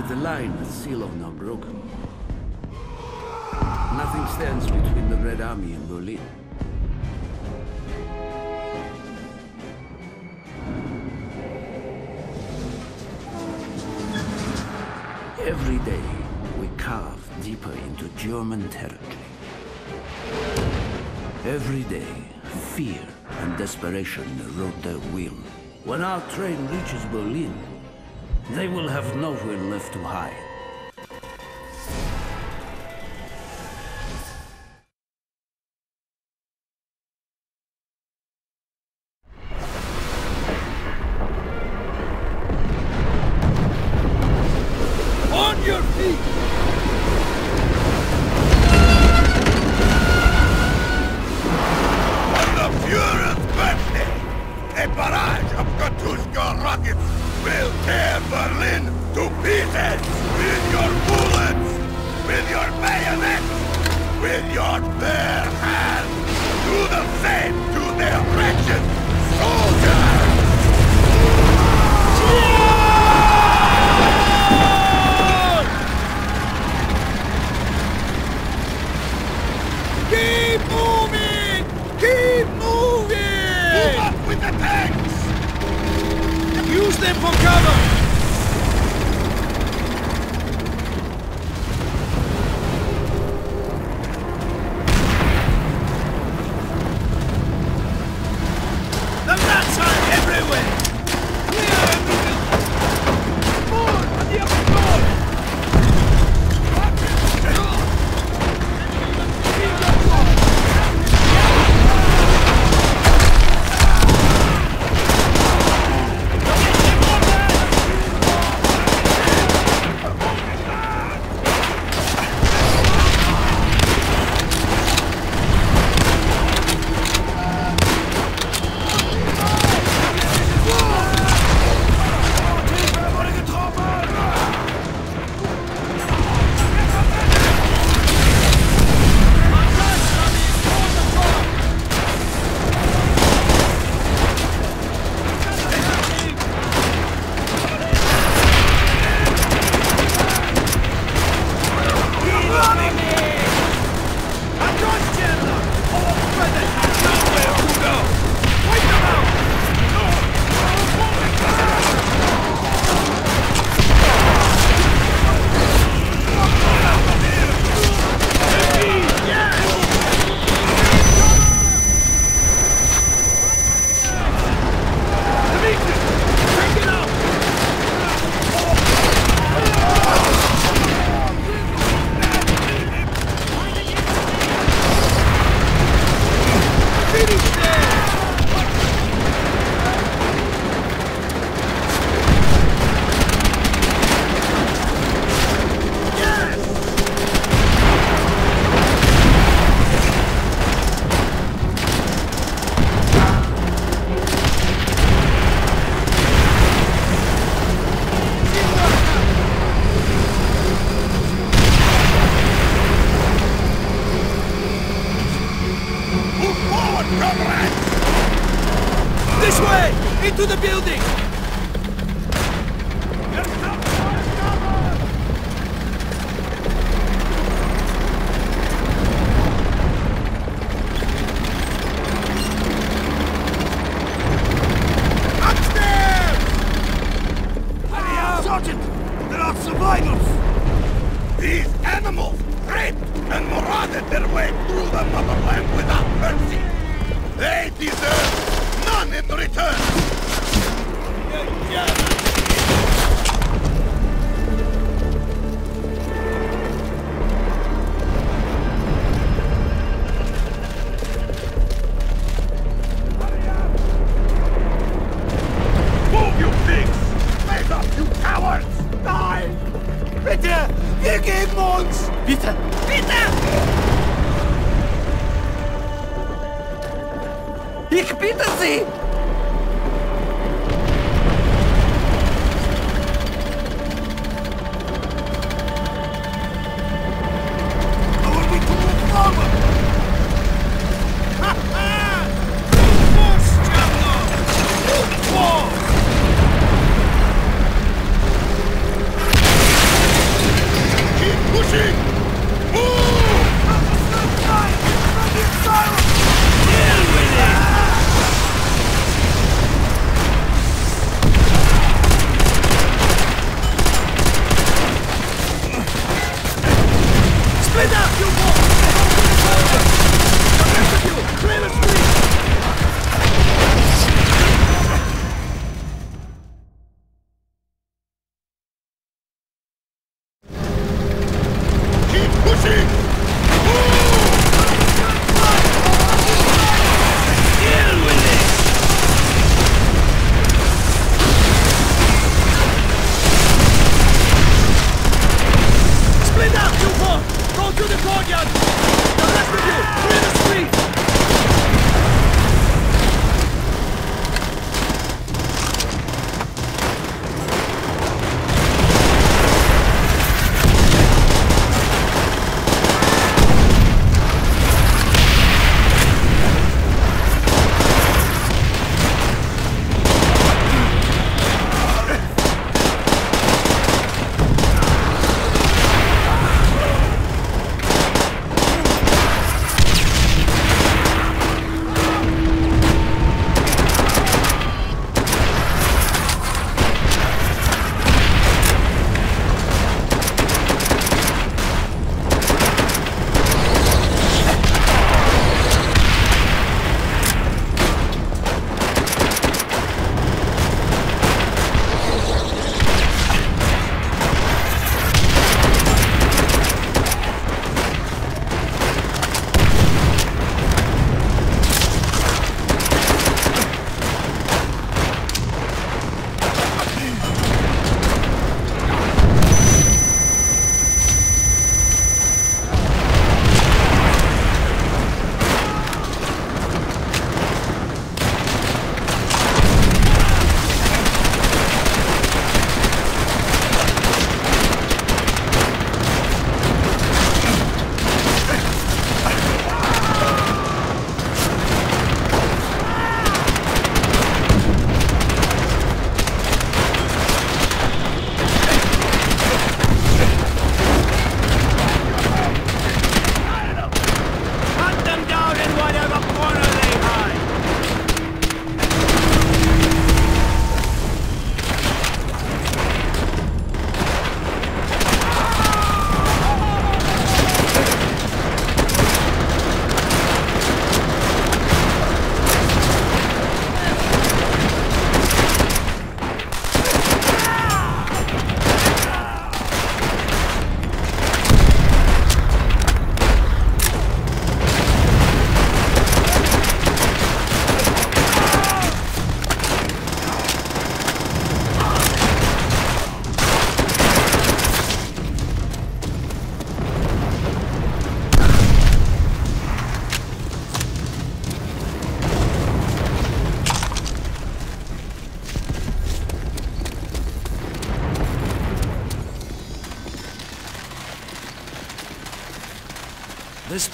with the line at Seelow now broken. Nothing stands between the Red Army and Berlin. Every day, we carve deeper into German territory. Every day, fear and desperation erode their will. When our train reaches Berlin, they will have nowhere left to hide. Pieces with your bullets, with your bayonets, with your bare hands. Do the same to their wretched soldiers! Keep moving! Keep moving! Move up with the tanks! Use them for cover! Into the building! you want!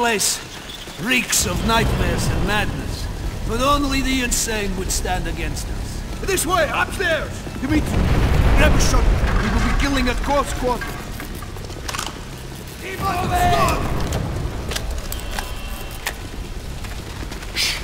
Place reeks of nightmares and madness. But only the insane would stand against us. This way, upstairs! Dimitri, grab a shot. We will be killing at close quarters. Shh!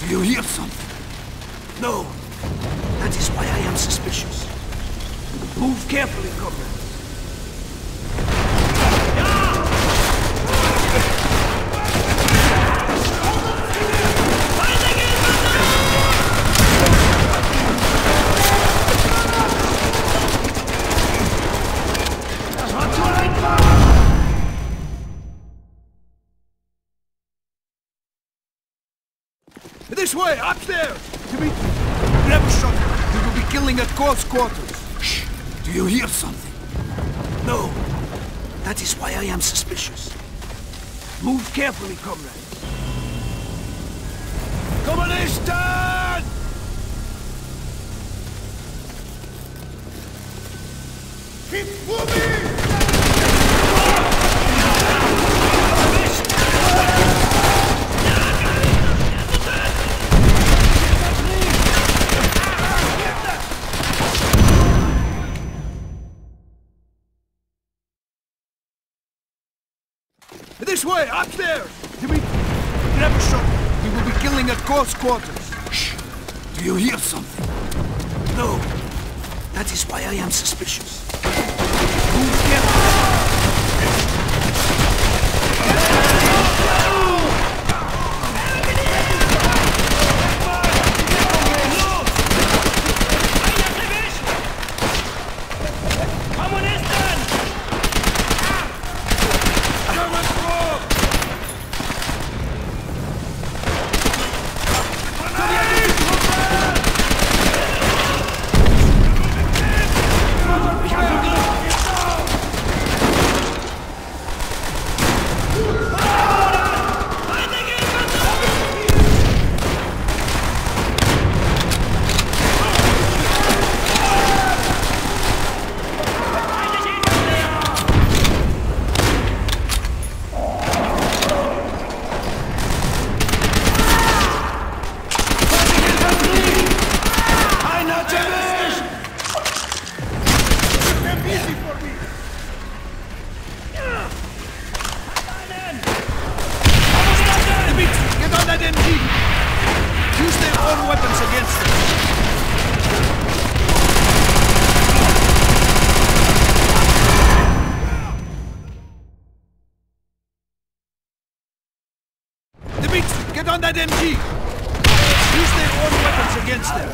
Do you hear something? No. That is why I am suspicious. Move carefully, comrade. Way, upstairs! Dimitri, grab a shot. We will be killing at close quarters. Shh! Do you hear something? No. That is why I am suspicious. Move carefully, comrade. Kommunisten! Keep moving! This way, upstairs! Dimitri, grab a shot. We will be killing at close quarters. Shh! Do you hear something? No. That is why I am suspicious. Move carefully. Dimitri, that MG! Use their own weapons against them. Get on that MG! Use their own weapons against them.